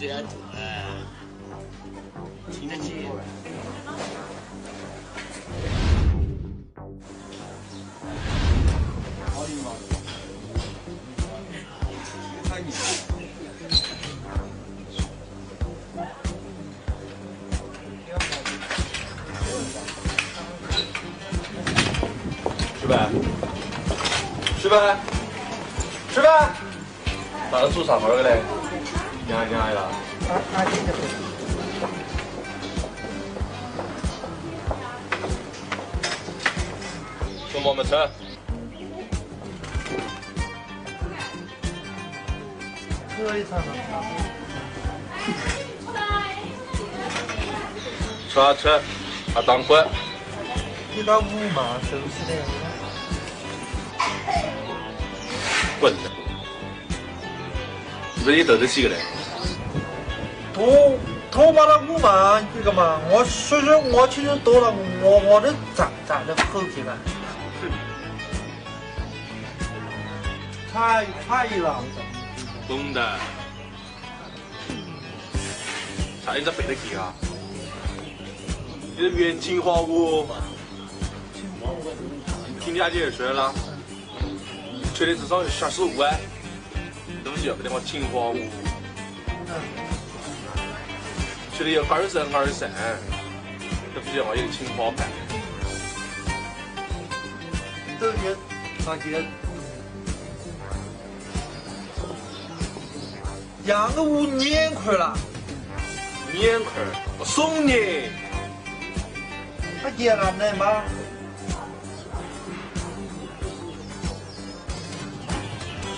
这样做啊，听得见？吃饭，吃饭，吃饭。哪个做啥活儿嘞？什么没吃？可以尝尝。吃啊吃，啊当官。你那五嘛收拾的。滚！不是你斗得起个嘞？多多把那五万这个嘛，我说说我其实多了，太太了。懂的。啥你在背得起啊？你是原情话我。听你阿姐说了，确定至少有三十五万，东西要不得我情话我。缺的有二三二三，都不要我有情话办。都是那些。养个五年块了，年块，我送你。他结了能吗？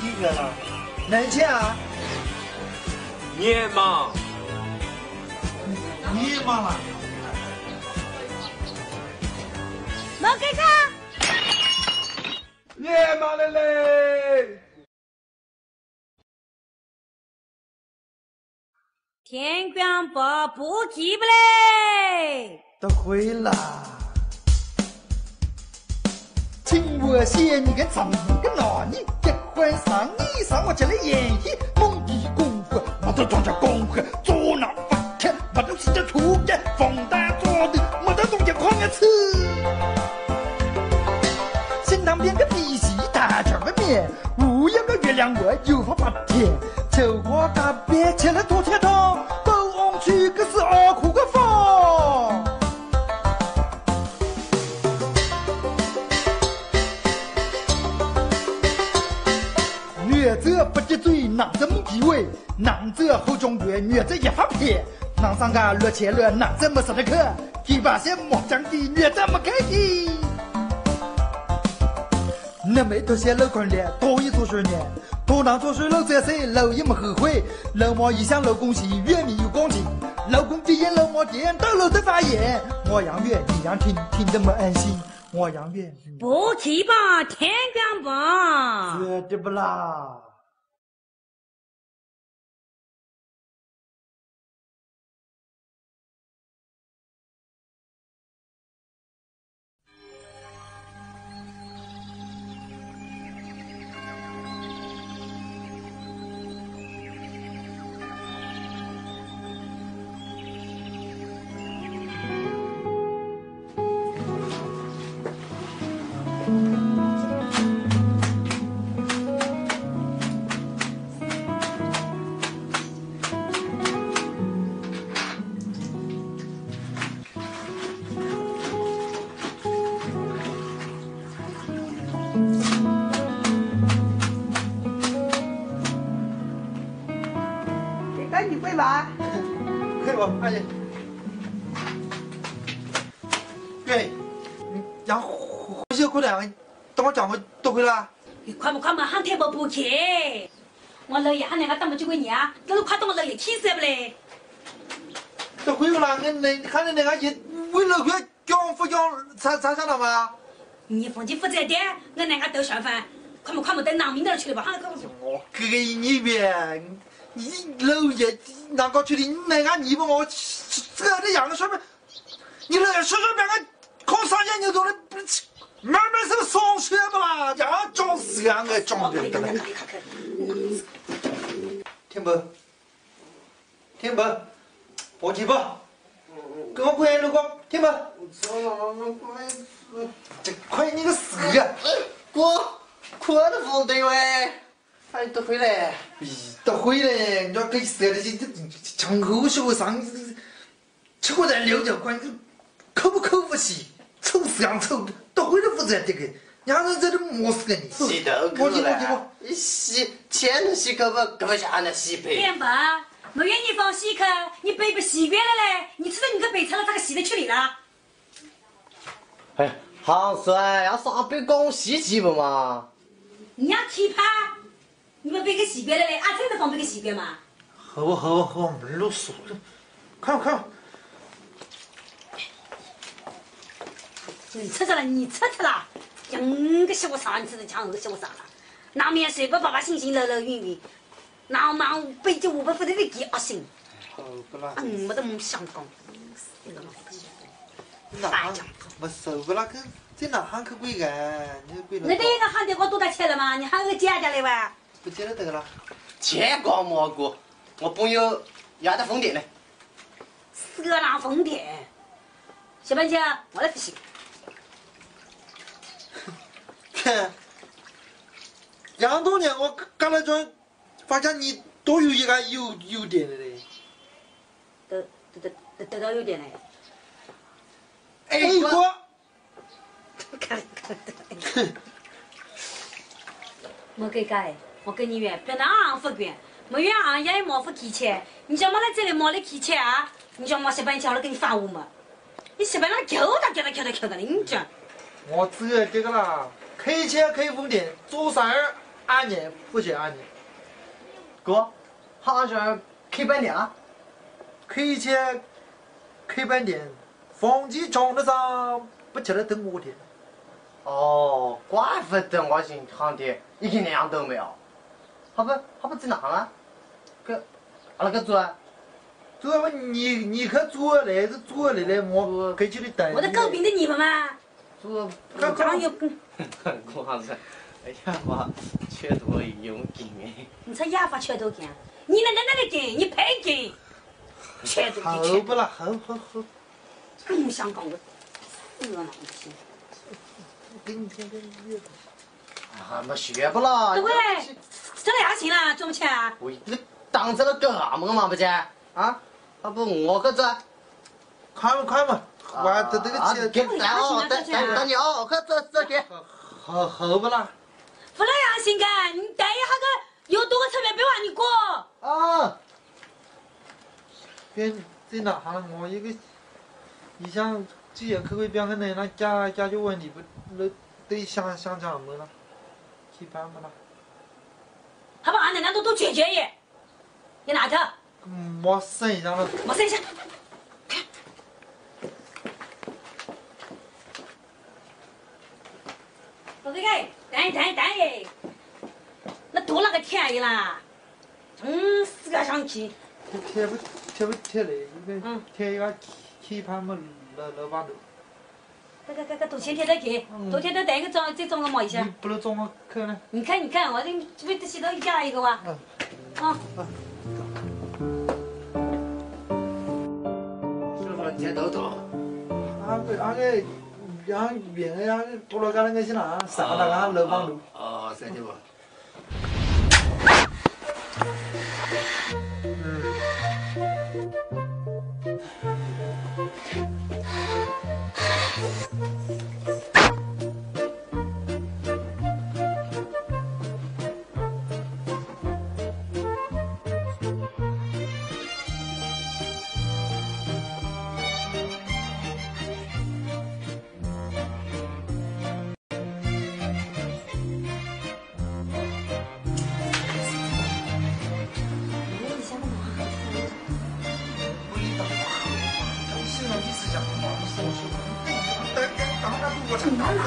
几个了？能钱啊？年嘛。年嘛了？没给他。年嘛了嘞。天光报不急不嘞？都会啦。请我写你个怎个拿你结婚上你上我家来演戏，蒙地功夫，我都装着功夫，做那发钱，我都是这出家，放大上家落钱了，男者没舍得看，第八些莫讲的，女者没开的。那没多些老困了，多一做水呢，多当做水老在水，老也没后悔。老妈一向老公喜，远米有光景，老公第一老妈店到老都发言，我养月，你养听，听得没安心，我养月。不去吧，天干吧。绝对不啦。气死不嘞？都回不来，我那看你那个一为了块讲不讲才才上了吗？你放心负责点，我那个都上饭，快么快么等囊明那儿去了吧？喊我给你呗，你老爷哪个去的？你那个你把我这个的样子说明，你老爷说说别个考上研究所的，慢慢是个双学不啦？呀，这样个装的得了。天宝，天宝，抱起吧，跟我快路光，天宝，这快你个死啊！哥，我的风对喂，哎，都回来。咦，都回来，你要给死的这这从后学上，吃过来六条关，口不口不起，臭死样臭，都回来负责这个，让人在这磨死个你。洗头我去我去过来我，，一洗钱能洗口不？根本下那洗白。天爸，没愿你放洗口，你背不洗惯了嘞？你知道你个背穿了咋个洗得去里了？哎，好水要上班讲洗洗不嘛？你要体怕，你们背个洗惯了嘞？啊，真的放背个洗惯嘛？好不好吧好吧，没啰嗦了，看吧看吧。你吃着了，你吃着了，像个小啥，你吃着像个小啥了？那面睡不巴巴醒醒，乐乐云云，那忙背着我不负责的给恶心，好不啦，嗯，没得想讲，那个哪行没受不啦？跟在哪行去贵个？你贵了那对个喊的我多大钱了嘛？你喊个姐姐来哇？不接了得了。钱光蘑菇，我朋友压在封店呢。是个拿疯店，小半姐，我来复习。看，杨多年我干了桩，发现你都有一个优优点的嘞。得得得得得到优点嘞。哎哥，看看。没给改，我跟你讲，别拿昂不管，没远昂也没付提钱。你叫没来这里没来提钱啊？你叫妈下班叫了给你发我嘛？你下班那扣他叫他扣他扣他的，你讲。我知道这个啦，开车开风点，做生意安年不嫌安年，哥，好像开半年啊。开车开饭店，房间装得上，不晓得等我的。哦，怪不得我进行的一个娘都没有。他不，他不在哪啊？个，阿拉个做啊？主要你你可做来是做来了，我给起你等。我的狗病的你们嘛，做。看看刚有，我好像，哎呀妈，缺多用劲哎。你才哑巴缺多劲，你那那那的劲，你配劲，缺多好的缺。不啦，好好好，不，想讲个，这个嘛不行。给你看看你。啊，没学不啦？对？这样行了，赚不钱啊？喂，你当成了干么嘛不姐？啊？那不，我个这。快嘛快嘛，我这这个钱，给钱，等哦，等等等你哦，可这这给。好好不啦？不那样行干，你等一下个有多个车票别往你过。啊。别在哪行？我一个，你像这些客户边个呢？那解解决问题不，那对想想讲么了？去办不啦？好不好？人家都都解决耶。你哪头？嗯，我身上了。我剩下。我这个，等等等耶，那多那个天意啦，从四个上去，贴不贴不贴嘞？一个嗯。贴一个棋盘么？老老板头。这个这个多钱贴得给，多贴得带一个装，再装个毛一下。不能装我看呢？你看，你看，我这为这洗头加一个哇。嗯。啊，是不是贴豆豆？啊。个啊。个，让别个让多了个那个是哪？啥那个楼房路。哦，这就不。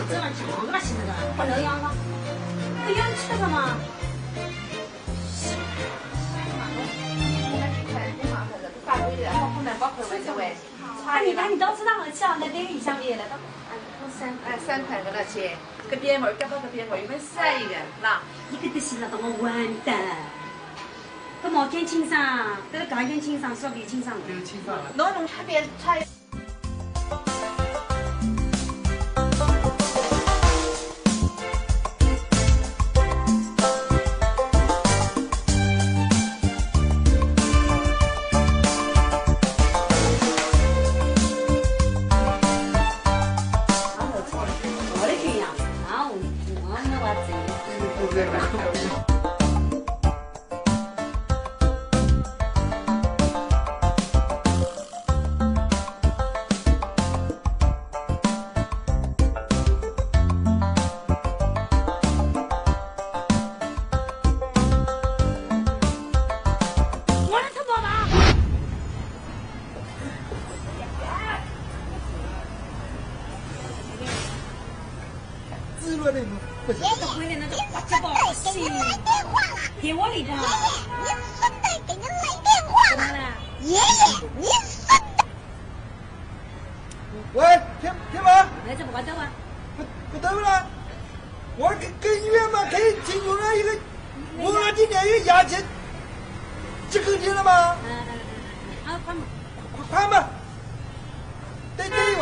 这哪这样就那行了的，不那样吗？那样吃什么？那你那你到吃那好吃啊？那那个一箱别了，到三哎，三块多少钱？搿边门，搿把搿边门有没有晒一个？那一个都是那么玩的。搿毛尖清爽，个钢筋清爽，烧皮清爽。有清爽了。侬弄差别差。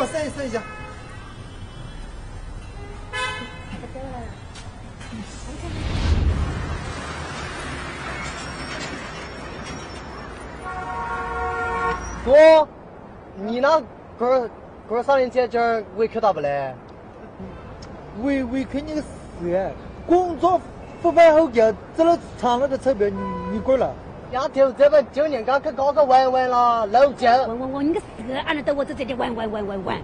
等等一会儿，等一下。哥，你那哥哥上年姐今儿委屈到不嘞？委委屈你个事啊！工作不办好给这了厂那个钞票你你滚了。丫头这不今年刚去搞个玩玩了，老酒。玩玩玩，你个死俺们到我这这里玩玩玩玩玩。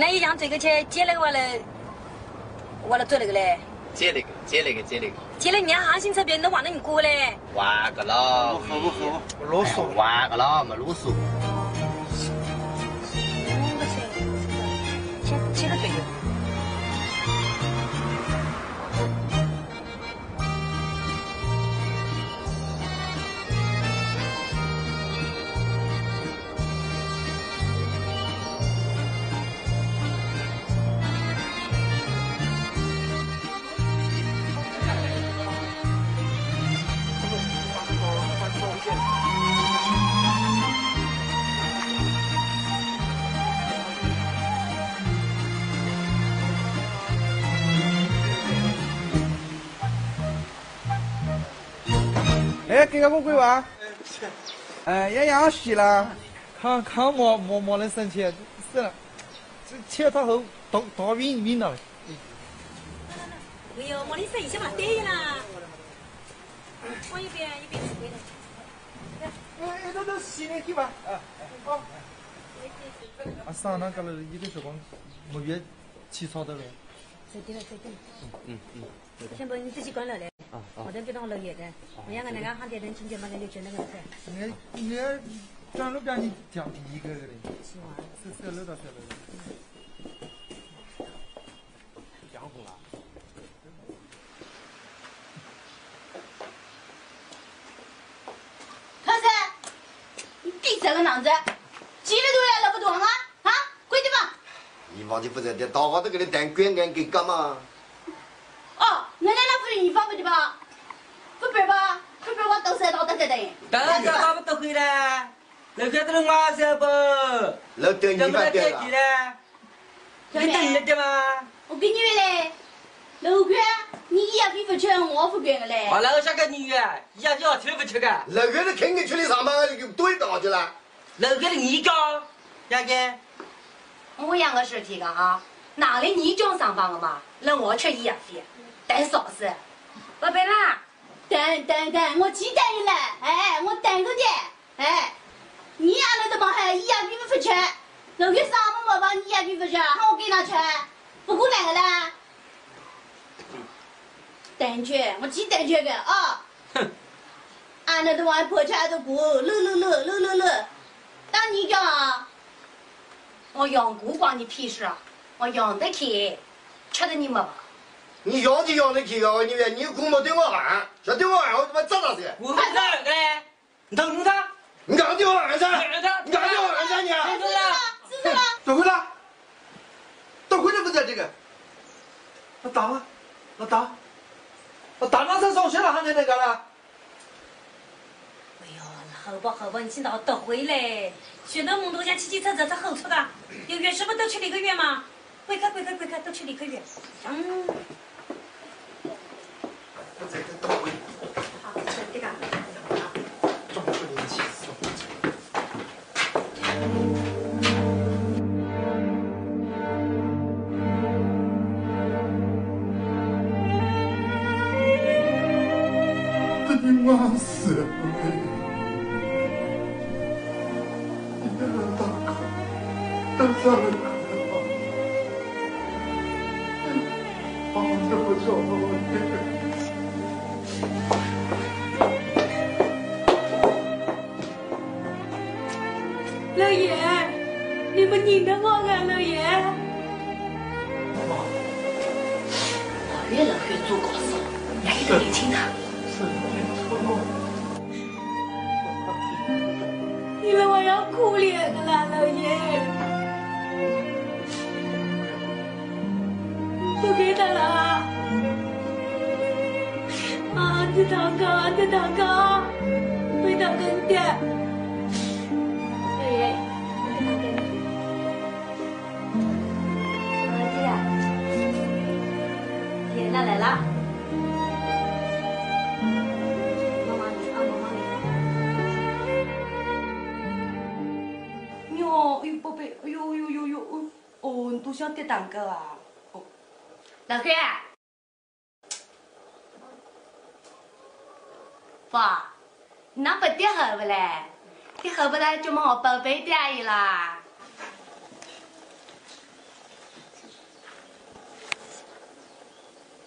那一样这个去接那个完了，完了做那个嘞？接那个，接那个，接那个。接了你家航行车别人都忘了你过嘞。玩个了。不喝不喝，不啰嗦。玩个了，没啰嗦。给个我鬼娃。哎，也养洗了，看看没没没人生气，是了，这切他后打打晕晕了。哎呦，莫你生气嘛，对啦。往一边一边回来。哎，那都洗脸去吧。啊，好。啊，上那个了，一个时光没月起草的了。再对了，再对了。嗯嗯。先把你自己关了嘞。我这别当老爷的，我让个那个航天人亲戚嘛，那就觉得那个噻。你你转路边你讲第一个的嘞。希望。是是楼道是楼道。杨红啊。老三，你第三个囊子，几里路来了不动啊？啊，跪地吧。你忘记不在这，大家都给你当官员给干嘛？你放个的吧，不背吧，不背我都是到得得的。得得，我不得回来，老家都弄完了不？老家你放掉了？你得一点吗？我给你嘞，楼管，你一样皮不穿，我不管的嘞。我楼下个女的，一样要吃不吃的？楼哥，你肯定出来上班，你多大去了？楼哥，你你家，大哥，我养个身体个啊。哪里你叫上班了嘛？那我却医药费，等啥事？宝贝啦，等等等，我记得你了，哎，我等着你，哎，你养那怎么还医药费不付吃？楼宽上班我帮你医药费不吃，喊我给他吃，不可能个啦。等去，我记等去个啊。哼，俺那都玩破产的股，乐乐乐乐乐乐，当你讲啊。我养股关你屁事啊！我养得起，吃的你没吧？你养就养得起个，你你姑没对我喊，说对我喊我他妈咋咋噻？我不知道个嘞，你懂不懂？你干对我喊噻？儿子，你干对我喊噻你？是的啦，都会了，都会了不在这个。老大了，老大，老大那才上学了，还在那个了。哎呦，好吧好吧，你现在都会嘞。学那么多像骑骑车车在后头的，有月是不都去了一个月嘛？快看快看快看，都去了一个月。嗯，苦脸的啦，老爷。不给他了。啊，这堂哥，这堂哥，被他跟的。都想跌蛋糕啊？哦，老哥，爸，那不跌好不嘞？跌好不来就问我宝贝爹伊啦。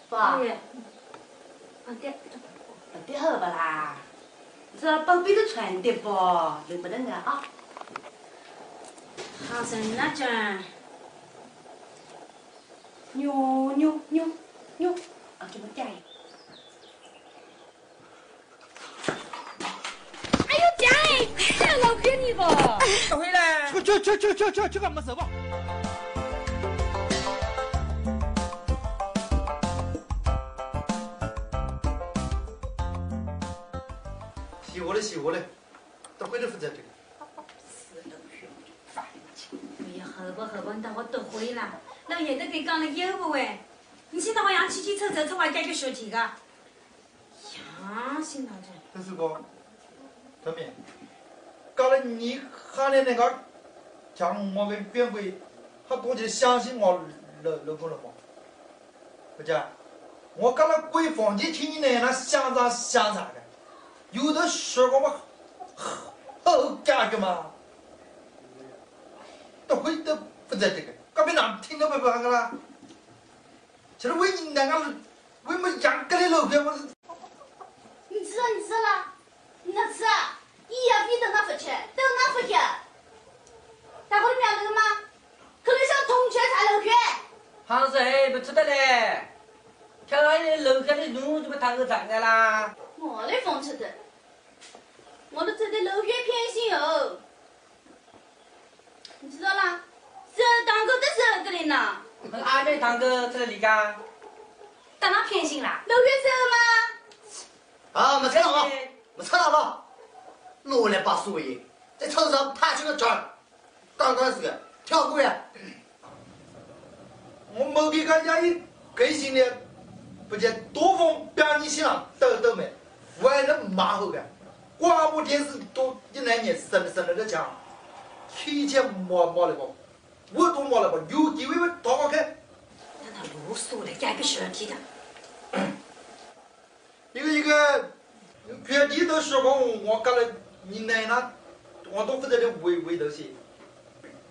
爸，爷，啊对。不跌好不啦？这宝贝都穿的不？能不能啊？啊，好生那阵，牛牛牛牛，啊，就不爹伊。哎呦爹，哎，老骗你吧。都会了。去去去去去去干么事吧？洗我的洗我的，都回来负责这个。哎呀，好吧好吧，你等我都会了。老爷都给讲了有不喂？你现在好像骑骑车车出来解决事情个？呀，行了这。是个，对面，搞了你喊的那个，像我们边会，他多就相信我老老公了嘛？不讲，我搞了鬼房间听你奶奶想啥想啥的，有的说我们好干个嘛？都会都不在这个，搞别人听都不不个啦。其实为你那个为么养个的老婆我是。你知道，你吃了，你那吃啊？医药费都俺付吃，都俺付去。大伙儿明白了吗？可能想同学才楼圈。杭州还不吃得嘞，看来楼下的路就被堂个长的啦。我来风吃的，我都走的楼圈偏心哦。你知道啦？这堂哥都是这里呢，阿妹堂哥在里干。当然偏心啦。楼圈走吗？啊，没猜到吧？没猜到吧？罗来把所爷在头上踏起个针，刚刚是个跳过呀。我某边个也有个性的，不见多方表你心上抖抖没，为了马后个，广播电视都一两年生生了的强，提前摸摸了不，我都摸了吧，有机会我打我看。让他啰嗦了，改个身体的。一个一个，全地都说过我干了，你奶奶，我都不在这围围头些，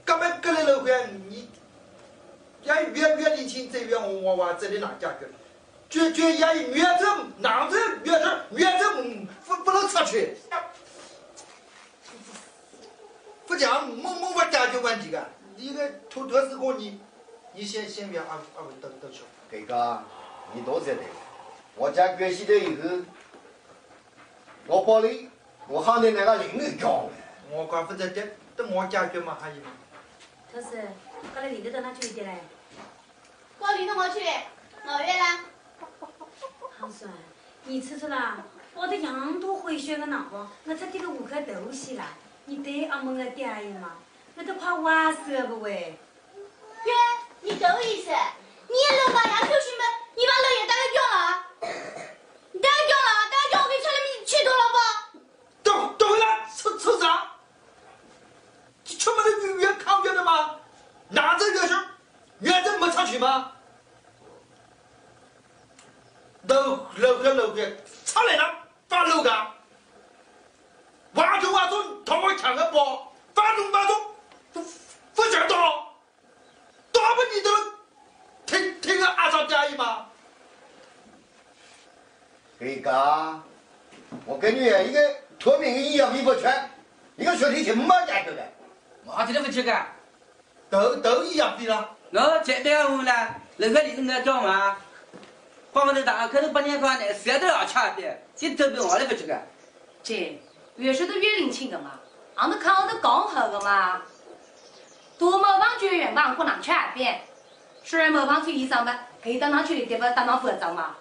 根本搞了老块你。也越越年轻，这越我我我这里哪家个？绝绝也越走男走越走越走不不能出去。不讲没没法解决问题个，一个托托是过你，你先先别俺俺们都都去。这个你多晓得，我家关系了以后，我保你，我喊你那个邻居讲了。我讲不在这，等我解决嘛还有嘛。头是，刚才领导到哪去的嘞？我领着我去，老月啦。好算，你吃吃啦，我的羊都回血个哪个？我这给个五颗豆西啦，你对俺们个爹爷嘛，那都快挖死了个喂！耶，你够意思？你老爸呀，就是们，你把老爷带个叫了，你带个叫了，带个叫我给村里面去多了不？等等回来，抽抽啥？出门的越抗越的吗？哪这越是？越这没出去吗？楼楼个楼个，出来了发楼个，挖中挖中，他妈抢个包，发中发中，不不想到，打不你都听听个阿嫂建议吗？这个，我跟你一个脱贫的医药费不全，一个学题题没解决的。去干，都都一样的了。我这边问了，那个你那叫嘛？光不头大，可是八年关的，谁都要吃的，这我来不去个。这越说都越年轻的嘛，俺们看我都刚好的嘛。多么帮绝缘帮不能吃遍，虽然没帮出医生吧，可以当当去的地方当他负责嘛。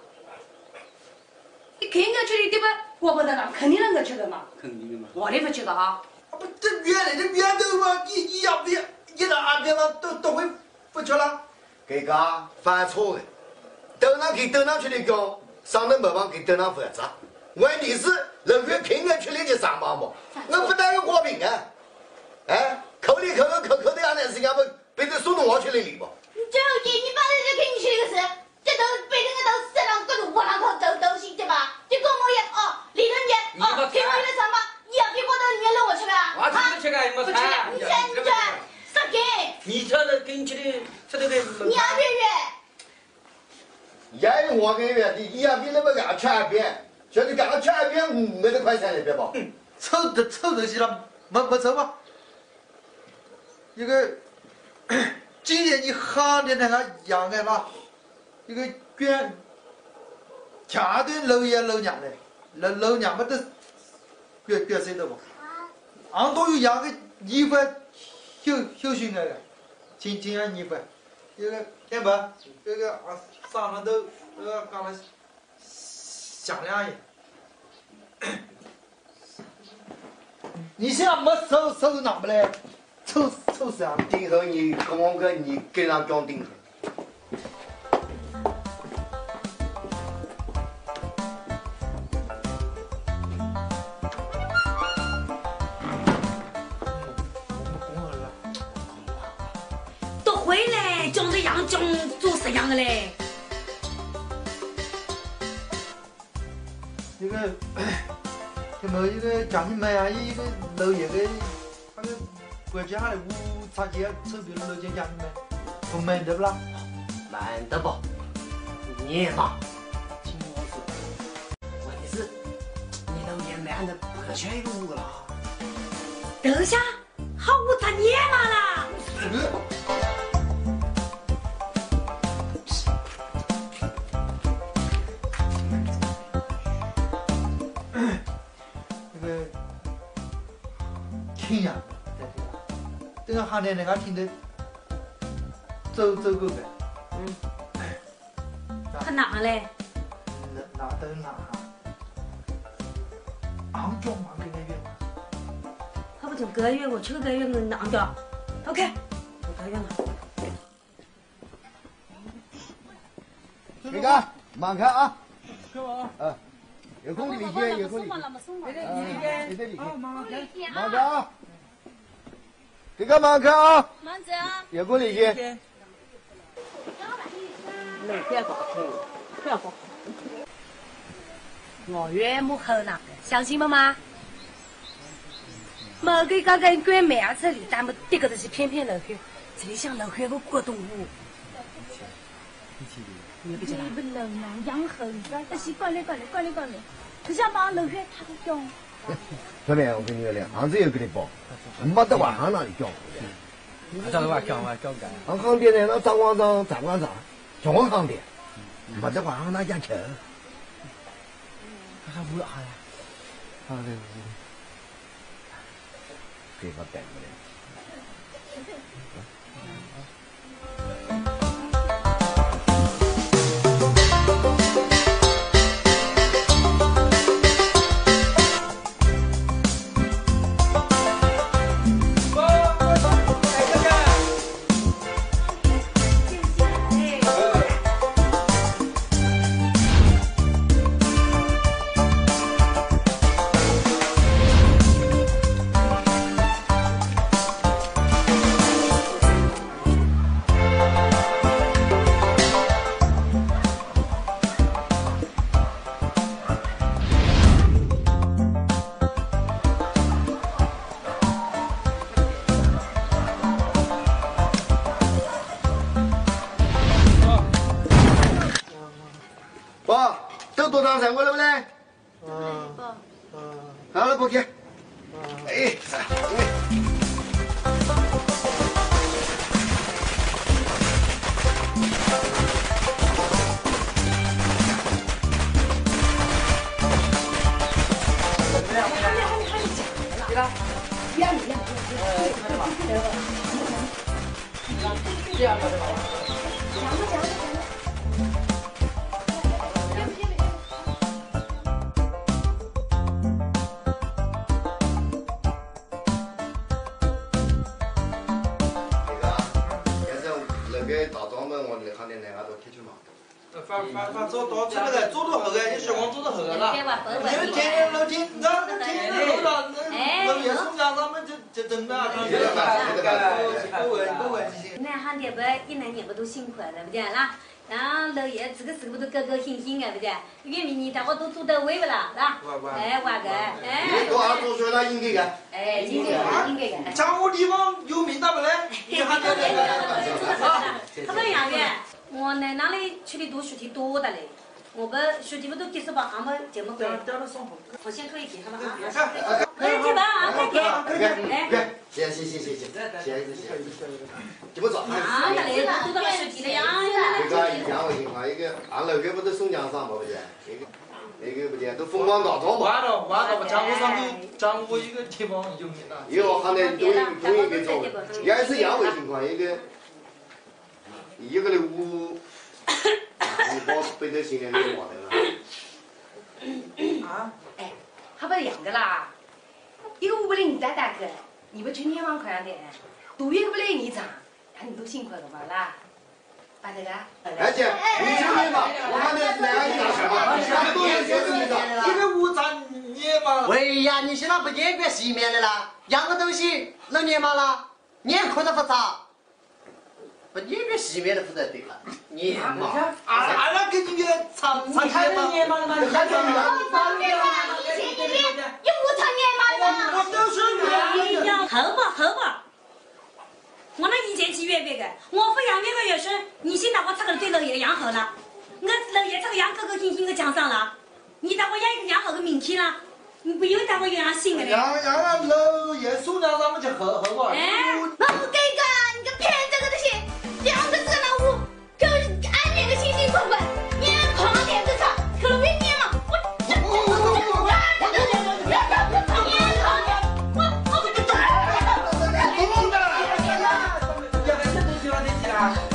你肯个去的地方，我不得当，肯定能够吃的嘛。肯定的嘛。我的不吃的啊。不，这原来的原头嘛，一一样的，一到安排了都都会不去了。这个犯错的，都上去都上去的讲，上头没帮给都上负责。问题是人家凭个去那去上班嘛，我不但要过平啊，哎，口里口口口口的俺那是要不被人送到我去那里不？你最后一，你把人家给你去的事，这都被人家都塞上各种窝囊口都都行的吧？就跟我也哦，李伦杰哦，给我一个什么，你要给我到里面让我吃个啊？我吃干，没不吃的，你吃你吃，杀给。你吃的跟吃的吃的个。你要月月。也有我跟月的，一样比那么个吃一遍，叫你刚刚吃一遍，没得快餐那边吧？臭的臭东西了，没没臭吧？一个，今年你喊的那个养的啦，一个捐，家对老爷老娘的，老老娘们都捐捐谁的不？俺都有养个衣服，休休息那个，今今年衣服，这个天白，这个俺上了都这个刚才响亮一。你现在没收收哪不来？臭臭死啊！顶头你跟我哥你跟上讲顶头。都回来，讲这样讲做什样的嘞？一个，有没有一个家里面啊？一个老爷个，那个国家的五产阶级臭皮老家家里面，不买得不啦？买得不？你嘛，听我说，问题是，你老爷买的不缺一个五了。等一下，个，这个听得走走过的，嗯，他哪嘞？哪哪都哪，俺讲嘛跟那边嘛，就个月，我去个月我拿掉。OK，我个月了。那个慢开啊，嗯，有空理解，有空理解，嗯，你得理解，慢看啊，这个慢看啊，忙着啊。有空理解。楼天高头，不要高。我岳母后呢，相信吗妈？某个刚刚关门这里，咱们这个都是片片楼黑，这里像老黑个过动物。你不知道？不能啊，养猴子，这是管理管理管理管理，可想把楼黑他都讲。小妹，我跟你讲，房子有给你报，没得话行哪里讲？讲话讲话讲干。行行店呢，那张广长张广长，叫我行店，没得话行哪讲去？他不要呀。好的，给我带过来。都多长时过来不来？嗯。好了，过去。哎，那反反反走到这个来，走到后个，你小光走到后个了。你天天楼梯，那那天那楼也送家咱们就就真的。不问不问。那行店不一年年不都辛苦了，对不对啦？然后楼爷这个时候不都高高兴兴的，对不对？月明年大伙都做到位不啦？是吧？哎，娃个，哎。你多少多岁了，应该的。哎，应该的，应该的。江湖地方有名大不嘞？你还得他们杨员，我在那里去的多学题多的嘞。我们学弟们都结束吧，俺们节目会。我先退一题，好吧？啊。快去吧，啊，快点。哎，行行行行行，行行行，怎么做？啊，那嘞，都到学题了呀。这个一样个情况，一个俺楼边不都送奖赏嘛，不是？那个那个不是都风光大庄嘛。完了完了，江湖上都江湖一个地方有名了。以后行内都都应该做，也是一样个情况，一个一个的屋，你包背着行李你就忘得了。啊？哎，还不一样的啦。一个屋里你带大哥，你不去年往快点，多一个不来你长，看你都辛苦了嘛啦。把这个。哎姐，你听没嘛？我看那哪个大什么？啥都有些东西一个屋长年嘛。喂呀，你现在不解决洗面的啦？样个东西能年嘛啦？年裤子不擦，不解决洗面的不得对了，年嘛。啊啊，那给你个擦擦开了年嘛嘛，你看这个。以前你脸有无常年嘛啦？我都是哎呀，好吧好吧。我那以前去月别个，我不养月个也是，你先打我这个对老爷养好了，我老爷这个养高高兴兴的讲上了，你打我养一个养好个明天了，你不用打我养新的嘞。养养了老爷送了咱们就好好吧。哎，我不给个，你个骗俺